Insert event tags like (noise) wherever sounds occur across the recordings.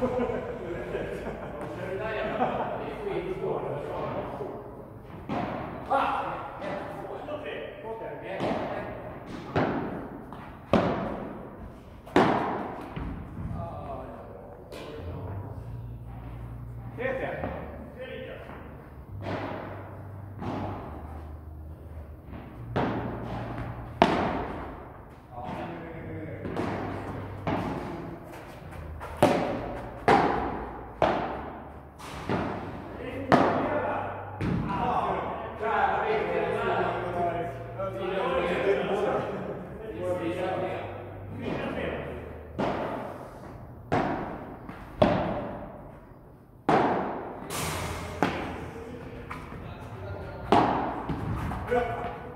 Thank (laughs) you. Yeah.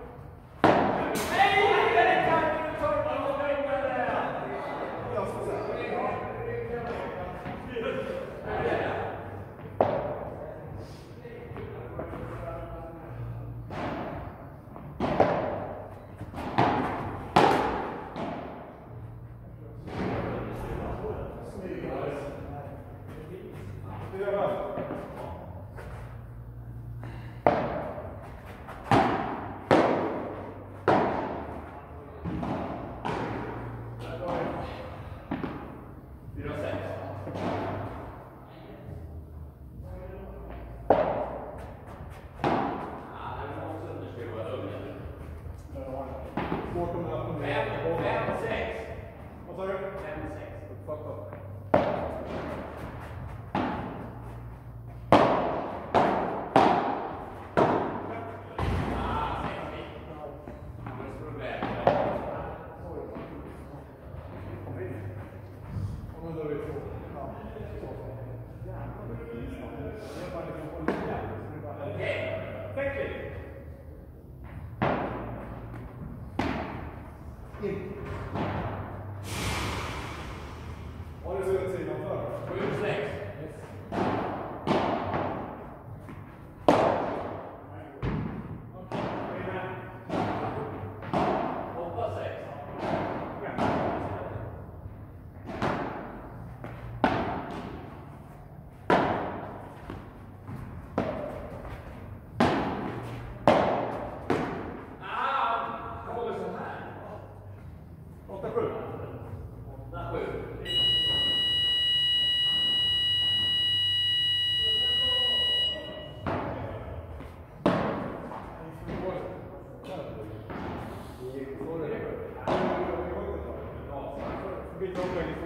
properly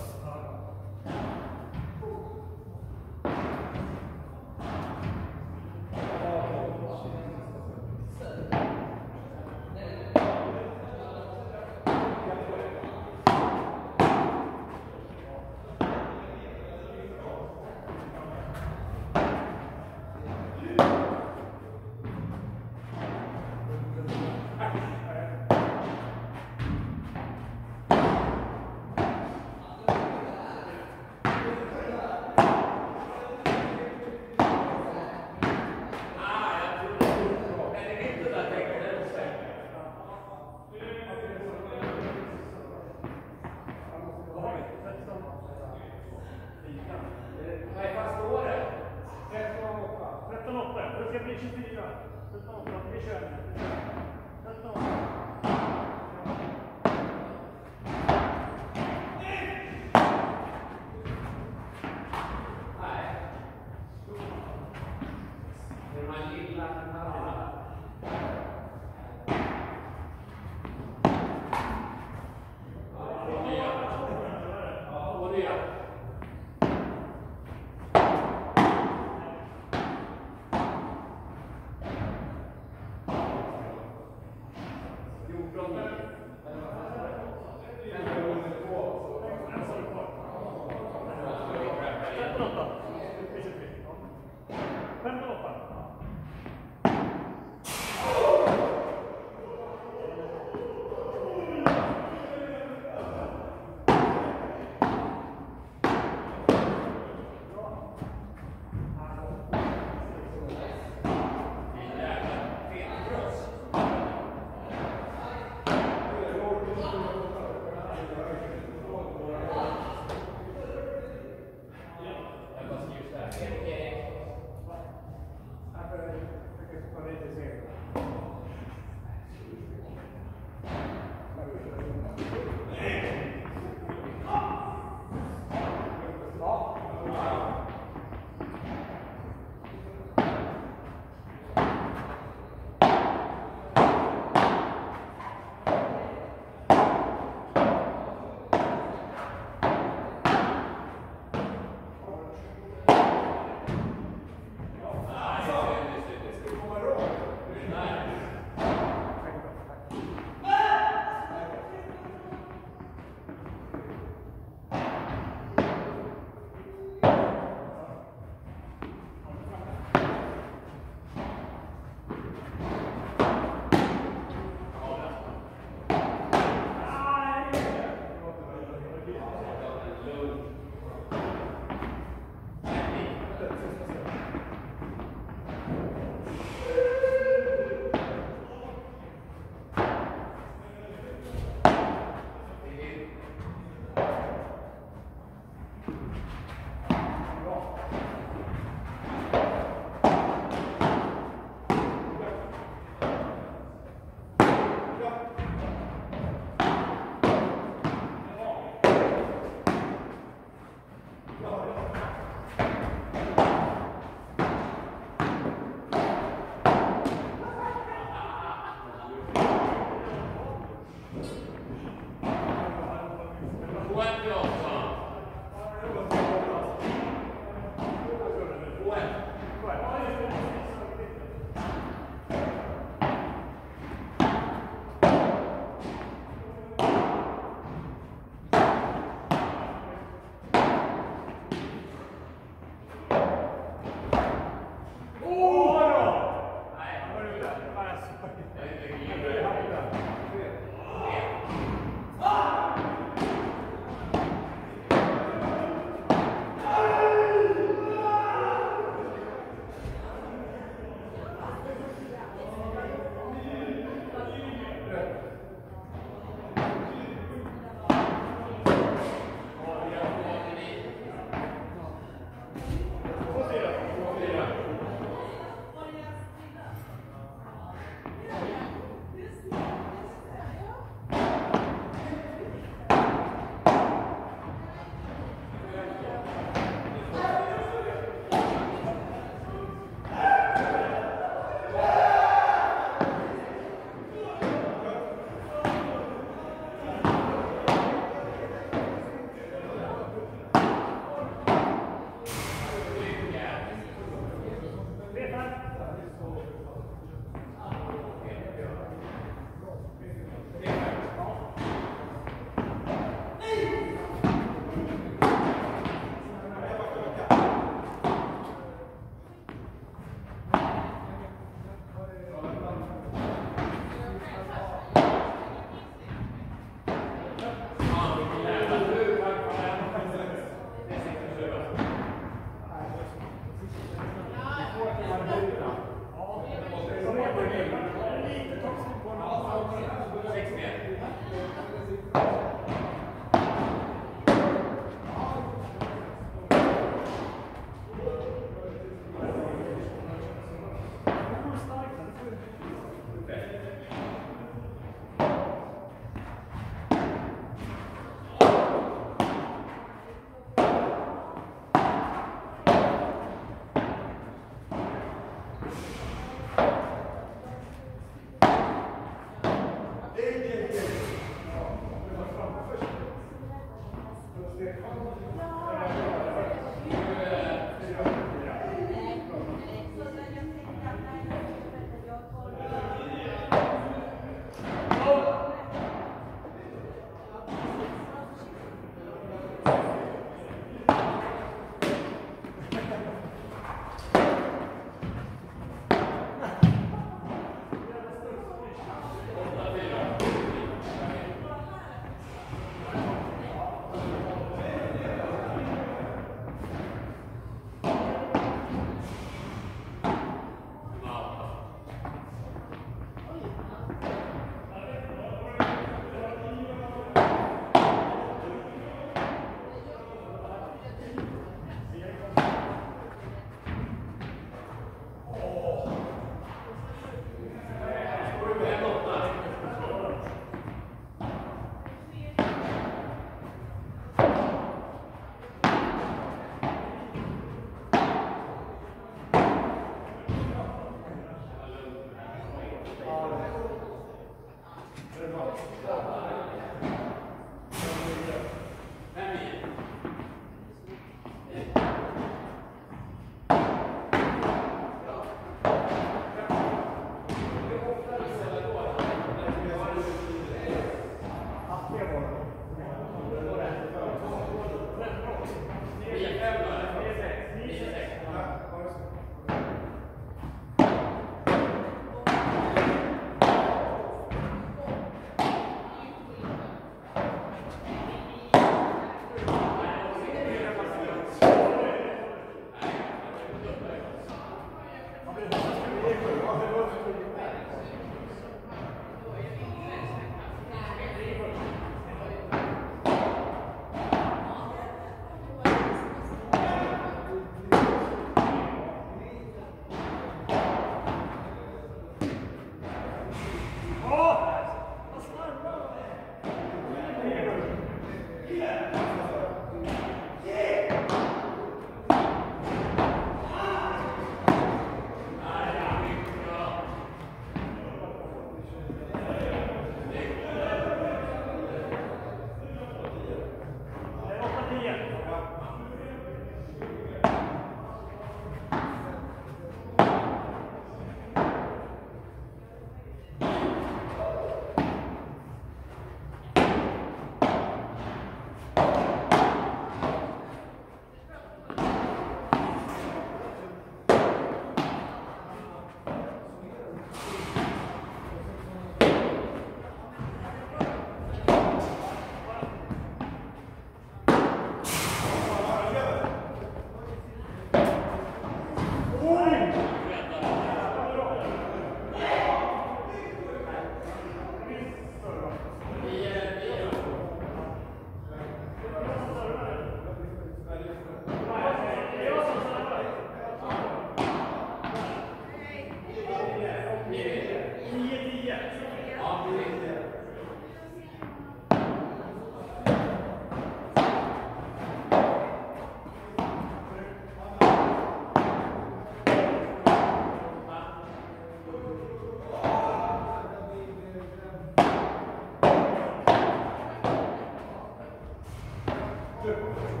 Good.